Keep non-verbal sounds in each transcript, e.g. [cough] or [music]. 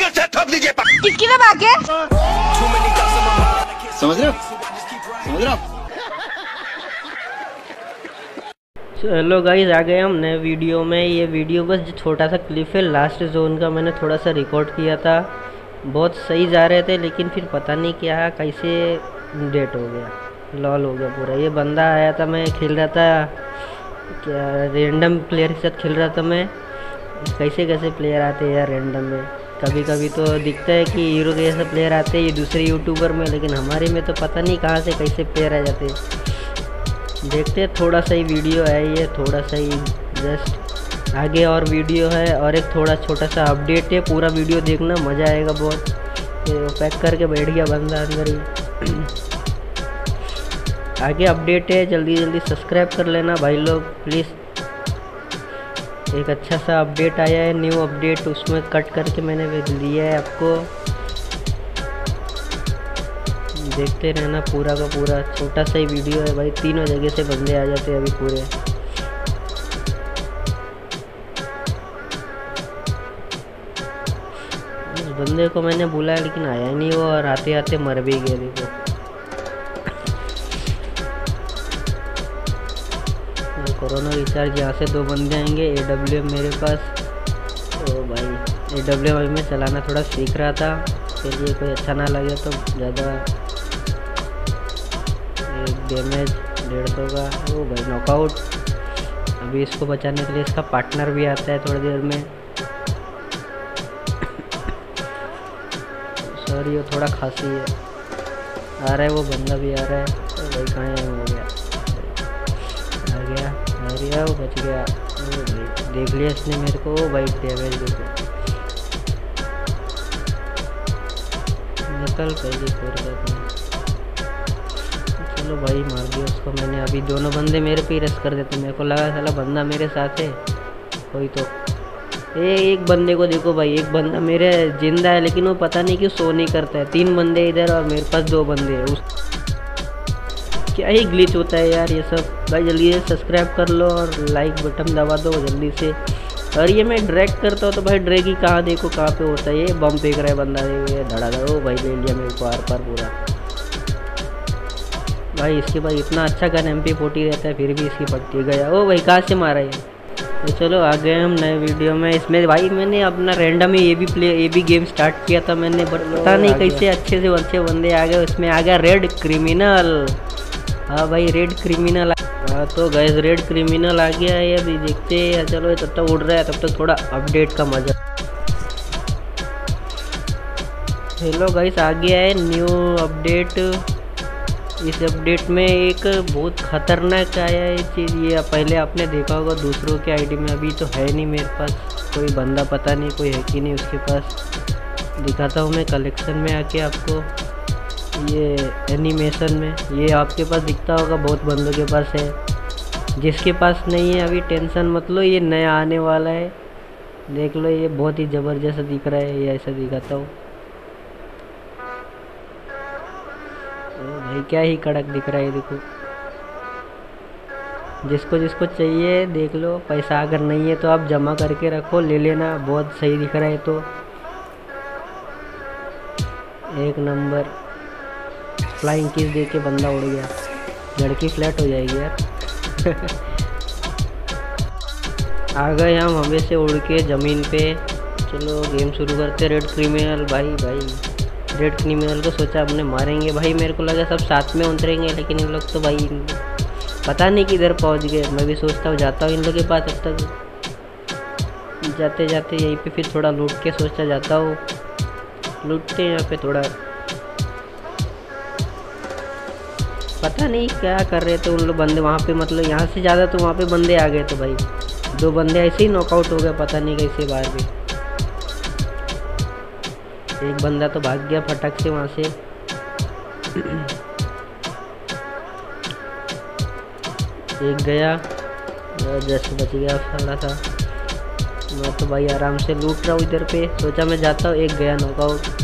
Cycle से ठोक दीजिए किसकी में भागे समझ रहे हो? समझ रहे हो? हेलो गाइस आ गए हम नए वीडियो में। ये वीडियो बस जो छोटा सा क्लिप है लास्ट जोन का मैंने थोड़ा सा रिकॉर्ड किया था। बहुत सही जा रहे थे लेकिन फिर पता नहीं क्या कैसे डेट हो गया। लॉल हो गया पूरा। ये बंदा आया था मैं खेल रहा था। क्या रेंडम प्लेयर के साथ खेल रहा था मैं। कैसे कैसे प्लेयर आते हैं यार रेंडम में। कभी कभी तो दिखता है कि हीरो के जैसे प्लेयर आते हैं, ये दूसरे यूट्यूबर में, लेकिन हमारे में तो पता नहीं कहाँ से कैसे प्लेयर आ जाते हैं। देखते हैं, थोड़ा सा ही वीडियो है ये, थोड़ा सा ही जस्ट आगे और वीडियो है और एक थोड़ा छोटा सा अपडेट है, पूरा वीडियो देखना, मज़ा आएगा बहुत। पैक करके बैठ गया बंदा अंदर ही। [clears throat] आगे अपडेट है जल्दी जल्दी सब्सक्राइब कर लेना भाई लोग प्लीज़ एक अच्छा सा अपडेट आया है न्यू अपडेट उसमें कट करके मैंने लिया है आपको। देखते रहना पूरा का पूरा, छोटा सा ही वीडियो है भाई, तीनों जगह से बंदे आ जाते हैं अभी पूरे। उस बंदे को मैंने बुलाया लेकिन आया नहीं, वो और आते आते मर भी गया, देखो। कोरोना रिचार्ज यहाँ से दो बंदे आएँगे ए डब्ल्यू मेरे पास। ओ भाई ए डब्ल्यू में चलाना थोड़ा सीख रहा था चलिए कोई अच्छा ना लगे तो ज़्यादा डैमेज डेढ़ सौ का। ओ भाई नॉकआउट अभी इसको बचाने के लिए इसका पार्टनर भी आता है थोड़ी देर में। [coughs] सॉरी वो थोड़ा खांसी है। आ रहा है, वो बंदा भी आ रहा है। तो भाई, कहाँ हो गया गया वो बच गया। देख लिया इसने मेरे को भाई डैमेज देखो निकल पहले छोड़ देते चलो भाई, मार दिया उसको मैंने। अभी दोनों बंदे मेरे पे ही रस कर देते मेरे को लगा साला बंदा मेरे साथ है। कोई तो। ए, एक बंदे को देखो भाई, एक बंदा मेरे ज़िंदा है, लेकिन वो पता नहीं क्यों सो नहीं करता है। तीन बंदे इधर और मेरे पास दो बंदे हैं। उस क्या ही ग्लिच होता है यार ये सब। भाई जल्दी से सब्सक्राइब कर लो और लाइक बटन दबा दो जल्दी से। और ये मैं ड्रैग करता हूँ तो भाई ड्रैग ही कहाँ देखो कहाँ पे होता है? ये बम फेंक रहा है बंदा ये धड़ा धड़ा। ओ भाई ले लिया मेरे को आर पार पूरा। भाई इसके बाद इतना अच्छा गन एम पी फोर्टी रहता है फिर भी इसकी पट्टी गया। ओ भाई कहाँ से मारा ये? तो चलो आ गए हम नए वीडियो में। इसमें भाई मैंने अपना रैंडम ही ये भी प्ले ये भी गेम स्टार्ट किया था मैंने बट पता नहीं कैसे अच्छे से अच्छे बंदे आ गए। उसमें आ गया रेड क्रिमिनल हाँ भाई रेड क्रिमिनल हाँ तो गैस रेड क्रिमिनल आ गया है अभी, देखते हैं। चलो तब तक उड़ रहा है, तब तक थोड़ा अपडेट का मज़ा। हेलो गाइस आ गया है न्यू अपडेट इस अपडेट में एक बहुत खतरनाक आया है चीज़। ये पहले आपने देखा होगा, दूसरों के आईडी में अभी तो है नहीं मेरे पास। कोई बंदा पता नहीं, कोई है कि नहीं उसके पास। दिखाता हूँ मैं कलेक्शन में आके आपको। ये एनिमेशन में। ये आपके पास दिखता होगा, बहुत बंदों के पास है। जिसके पास नहीं है, अभी टेंशन मत लो, ये नया आने वाला है। देख लो, ये बहुत ही ज़बरदस्त दिख रहा है, ये ऐसा दिखाता हूँ। भाई, क्या ही कड़क दिख रहा है देखो। जिसको जिसको चाहिए, देख लो। पैसा अगर नहीं है तो आप जमा करके रखो, ले लेना, बहुत सही दिख रहा है तो। एक नंबर। फ्लाइंग किस दे के बंदा उड़ गया। लड़की फ्लैट हो जाएगी यार। [laughs] आ गए हम, हमें से उड़ के ज़मीन पे। चलो गेम शुरू करते रेड क्रिमिनल भाई भाई। रेड क्रिमिनल को सोचा अपने मारेंगे। भाई, मेरे को लगा सब साथ में उतरेंगे, लेकिन इन लोग तो भाई पता नहीं किधर पहुँच गए। मैं भी सोचता हूँ, जाता हूँ इन लोग के पास अब तक। जाते जाते यहीं पे फिर थोड़ा लूट के सोचा जाता हूँ। लूटते यहाँ पे थोड़ा। पता नहीं क्या कर रहे थे उन लोग बंदे वहाँ पे मतलब यहाँ से ज़्यादा तो वहाँ पे बंदे आ गए थे भाई। दो बंदे ऐसे ही नॉकआउट हो गए, पता नहीं कैसे बाहर भी। एक बंदा तो भाग गया फटक से वहाँ से। एक गया जस्ट बच गया थोड़ा सा। मैं तो भाई आराम से लूट रहा हूँ इधर पे। सोचा मैं जाता हूँ, एक गया नॉकआउट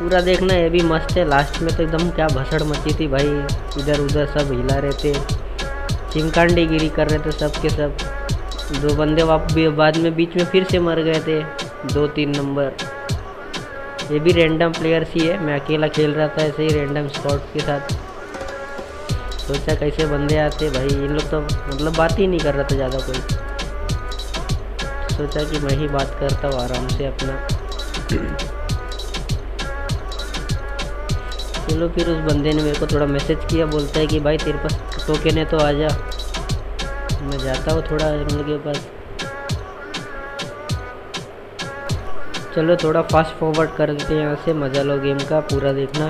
पूरा देखना ये भी मस्त है। लास्ट में तो एकदम क्या भसड़ मची थी भाई। इधर उधर सब हिला रहे थे। चिमकांडी गिरी कर रहे थे सब के सब। दो बंदे वाप भी बाद में बीच में फिर से मर गए थे। दो तीन नंबर ये भी रैंडम प्लेयर्स ही है। मैं अकेला खेल रहा था ऐसे ही रैंडम स्पॉट के साथ। सोचा कैसे बंदे आते भाई। इन लोग तो मतलब बात ही नहीं कर रहा था ज़्यादा कोई। सोचा कि मैं ही बात करता हूँ आराम से अपना। चलो, फिर उस बंदे ने मेरे को थोड़ा मैसेज किया, बोलता है कि भाई तेरे पास टोकन है तो आ जा। मैं जाता हूँ थोड़ा लोगों के पास। चलो, थोड़ा फास्ट फॉरवर्ड कर देते हैं यहाँ से, मज़ा लो गेम का, पूरा देखना।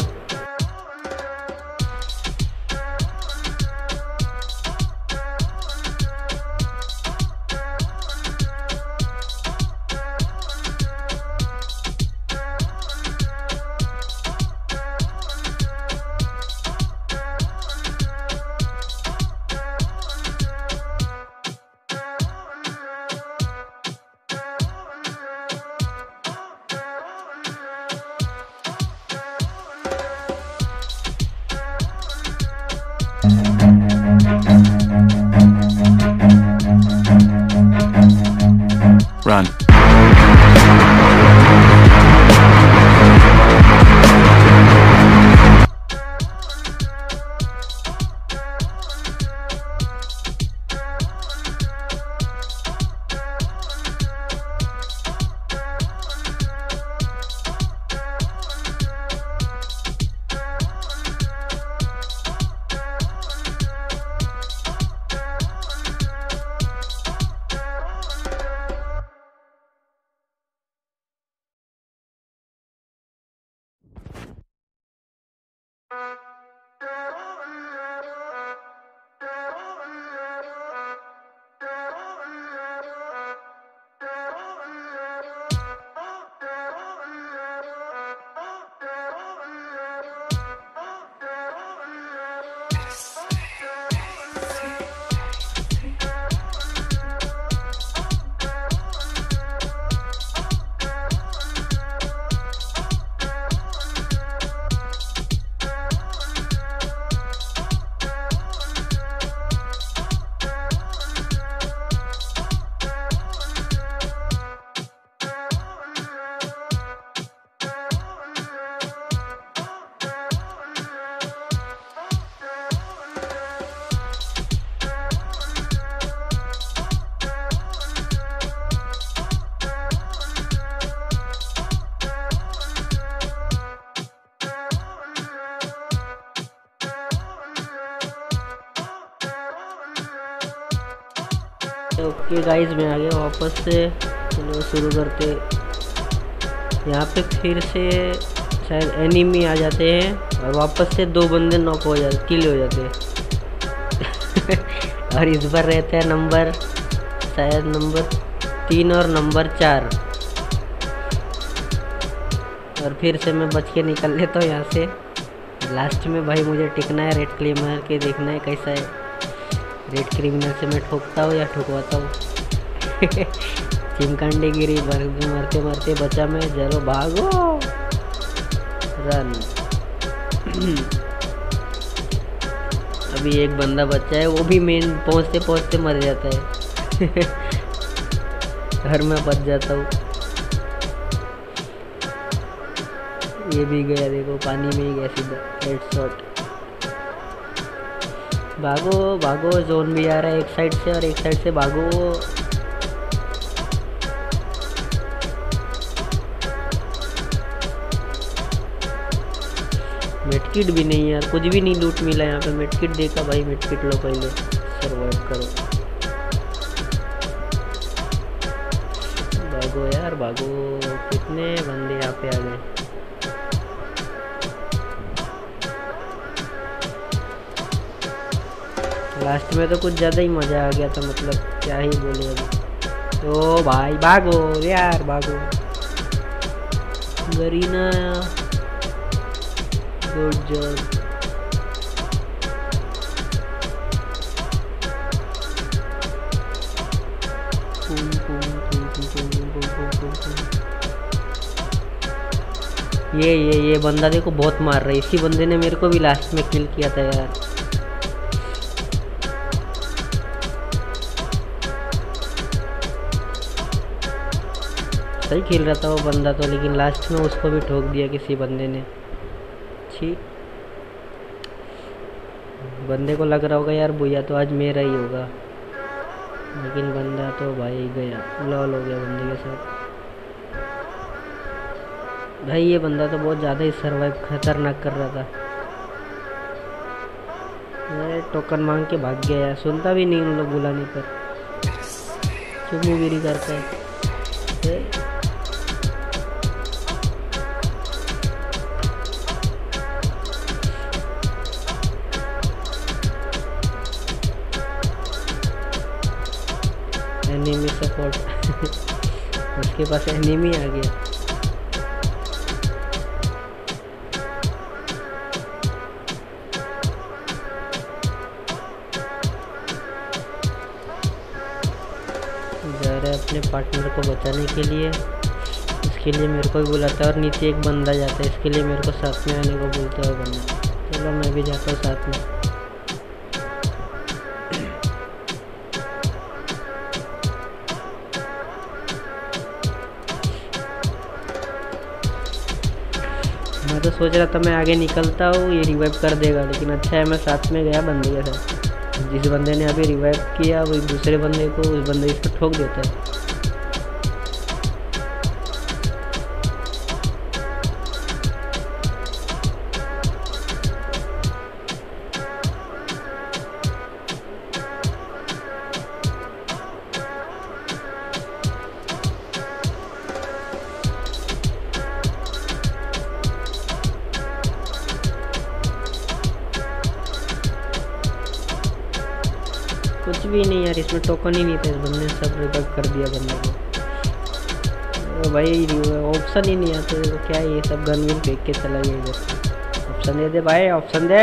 Run. Okay guys मैं आ गया वापस से। चलो, शुरू करते। यहाँ पे फिर से शायद एनिमी आ जाते हैं और वापस से दो बंदे नॉक हो जाते किल हो जाते। [laughs] और इस बार रहता है नंबर शायद नंबर तीन और नंबर चार। और फिर से मैं बच के निकल लेता हूँ यहाँ से। लास्ट में भाई मुझे टिकना है रेड क्लेमर के देखना है कैसा है। रेड क्रिमिनल से मैं ठोकता हूँ या ठोकवाता हूँ? [laughs] चिमकांडी गिरी मरते मरते बचा मैं, जरो भागो। रन [clears throat] अभी एक बंदा बच्चा है, वो भी मेन पहुँचते पहुँचते मर जाता है। [laughs] घर में बच जाता हूँ। ये भी गया, देखो, पानी में ही गया सीधा हेड शॉट भागो भागो जोन भी आ रहा है एक साइड से और एक साइड से भागो। मेटकिट भी नहीं यार, कुछ भी नहीं लूट मिला यहाँ पे। मेटकिट देखा भाई मेटकिट लो पहले। सरवाइव करो। भागो यार, भागो। कितने बंदे यहाँ पे आ गए? लास्ट में तो कुछ ज़्यादा ही मज़ा आ गया था मतलब क्या ही बोले अभी तो भाई भागो यार, भागो। गरीना गुड जॉब ये ये ये बंदा देखो बहुत मार रहा है। इसी बंदे ने मेरे को भी लास्ट में किल किया था यार। सही खेल रहा था वो बंदा तो लेकिन लास्ट में उसको भी ठोक दिया किसी बंदे ने। छी। बंदे को लग रहा होगा, यार भैया तो आज मेरा ही होगा। लेकिन बंदा तो भाई गया। लॉल हो गया बंदे के साथ। भाई, ये बंदा तो बहुत ज़्यादा ही सर्वाइव खतरनाक कर रहा था। अरे टोकन मांग के भाग गया यार। सुनता भी नहीं उन लोग बुलाने पर। चुमुगिरी करता है। उसके पास एनिमी आ गया। जा रहा है अपने पार्टनर को बचाने के लिए। इसके लिए मेरे को भी बुलाता है और नीचे एक बंदा जाता है। इसके लिए मेरे को साथ में आने को बोलता है बंदा। चलो मैं भी जाता हूँ साथ में। मैं तो सोच रहा था मैं आगे निकलता हूँ, ये रिवाइव कर देगा, लेकिन अच्छा है मैं साथ में गया बंदे के साथ। जिस बंदे ने अभी रिवाइव किया, वही दूसरे बंदे को उस बंदे इसको ठोक देता है। कुछ भी नहीं यार, इसमें टोकन ही नहीं था ने, सब रिवाइव कर दिया बंदे को। भाई ऑप्शन ही नहीं आते तो क्या ये सब गन विन फेंक के चला गया इधर ऑप्शन दे दे भाई ऑप्शन दे।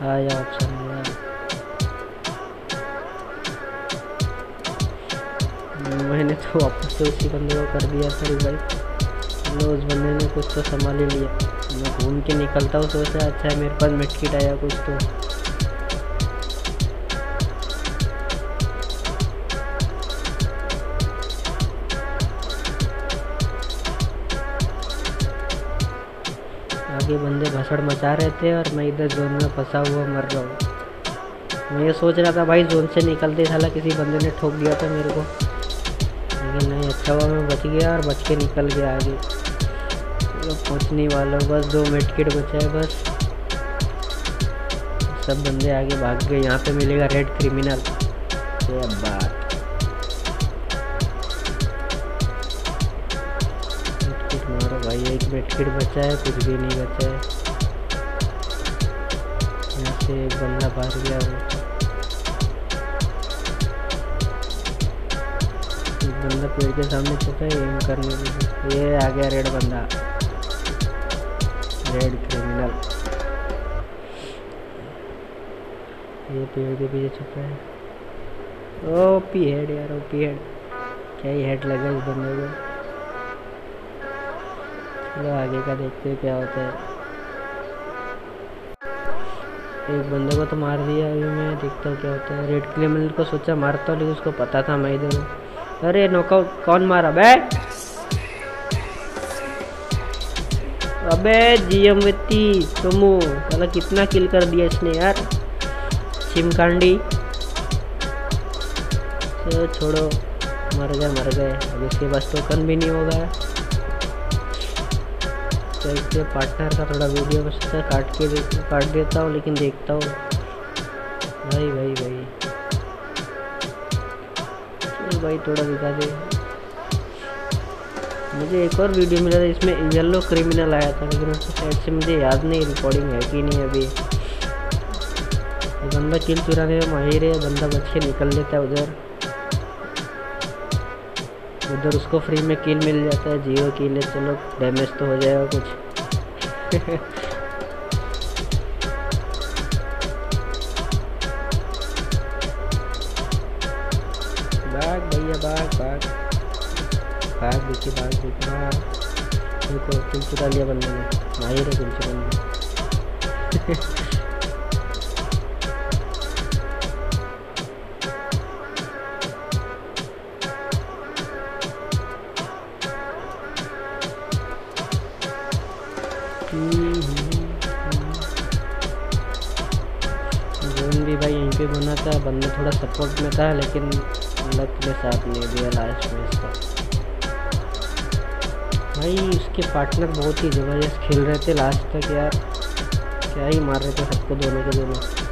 हाँ या ऑप्शन मैंने तो वापस से उसी बंदे को कर दिया था रिवाइव चलो उस बंदे ने कुछ तो संभाल ही लिया। मैं घूम के निकलता हूँ, सोचा अच्छा है, मेरे पास मिटकिट आया कुछ तो। भसड़ मचा रहे थे और मैं इधर जोन में फंसा हुआ मर रहा हूँ। मैं ये सोच रहा था, भाई जोन से निकलते साला किसी बंदे ने ठोक दिया था मेरे को। लेकिन नहीं अच्छा हुआ, मैं बच गया और बच के निकल गया आगे। चलो, पहुँचने वाला बस दो मिनट बचा है, बस। सब बंदे आगे भाग गए, यहाँ पे मिलेगा रेड क्रिमिनल बात। भाई, एक मिटकिट बचा है, कुछ भी नहीं बचा है। से एक बंदा बाहर गया एक बंदा पेड़ के सामने छुपा है, एम करने के लिए। ये आ गया रेड बंदा। Red criminal. ये पेड़ के पीछे छुपा है। ओपी हेड यार, ओपी हेड। क्या ही हेड लगा इस बंदे को। चलो आगे का देखते हैं क्या होता है। एक बंदे को तो मार दिया अभी मैं, देखता हूँ क्या होता है। रेड क्रिमिनल को सोचा मारता हूँ, लेकिन उसको पता था मैं इधर अरे नॉकआउट कौन मारा? बे! अबे जियमती तुमू साला कितना किल कर दिया इसने यार। चिमकांडी छोड़ो। मर गए मर गए। अब इसके पास टोकन भी नहीं होगा। तो इसके पार्टनर का थोड़ा वीडियो में सोचा काट के काट देता हूँ, लेकिन देखता हूँ। भाई भाई भाई चल भाई, थोड़ा दिखा दे। मुझे एक और वीडियो मिला था इसमें येलो क्रिमिनल आया था, लेकिन उसके साइड से मुझे याद नहीं रिकॉर्डिंग है कि नहीं अभी। बंदा किल चुराने में माहिर है, बंदा बच के निकल लेता है उधर। उधर उसको फ्री में किल मिल जाता है, जियो किल है, चलो डैमेज तो हो जाएगा कुछ। भाग भैया, भाग भाग। भाग, देखिए भाग देखिए, भाग। देखो, किल चुरा लिया बंदे ने। माहिर है, किल चुराने [laughs] भी बना था, बंदा थोड़ा सपोर्ट में था, लेकिन लक के साथ नहीं दिया लास्ट में इसका भाई, उसके पार्टनर बहुत ही ज़बरदस्त खेल रहे थे लास्ट तक यार। क्या ही मार रहे थे सबको दोनों के दोनों।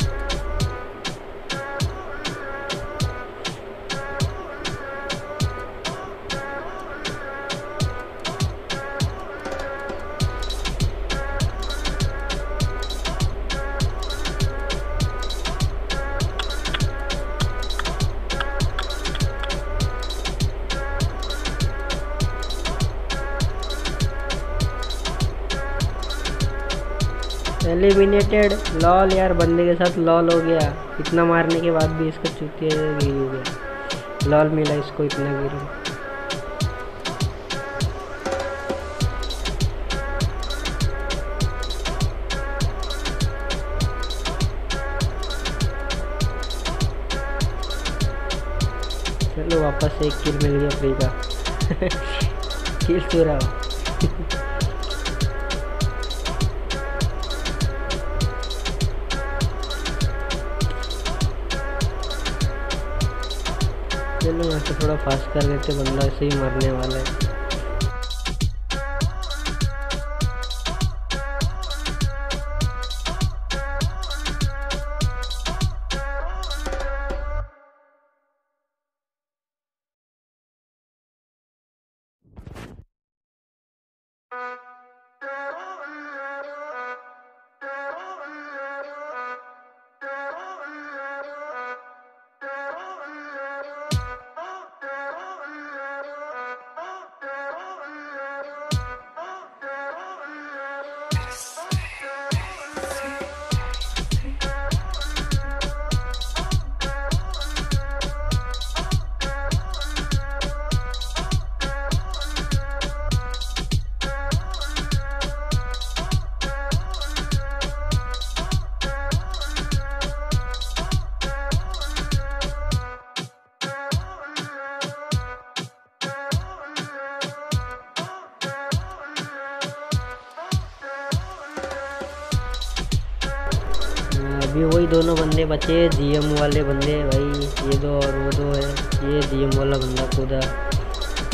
एलिमिनेटेड लॉल यार, बंदे के साथ लॉल हो गया। इतना मारने के बाद भी इसका चुतिया गिरी गया। लॉल मिला इसको, इतना गिरी। चलो वापस एक किल मिल गया फ्री का। [laughs] किल चुरा चलो से थोड़ा फास्ट कर देते बंदा ऐसे ही मरने वाला है। अभी वही दोनों बंदे बचे जीएम वाले बंदे भाई, ये दो और वो दो है, ये डीएम वाला बंदा कूदा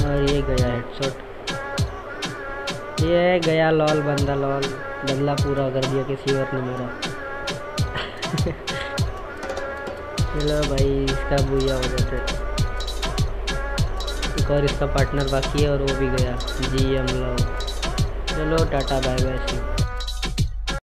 और ये गया हेडशॉट ये गया लॉल बंदा लॉल बदला पूरा कर दिया, किसी और ने मेरा। [laughs] चलो भाई, इसका बुया हो जाते एक और इसका पार्टनर बाकी है, और वो भी गया जी एम लॉल चलो, टाटा बाय बाय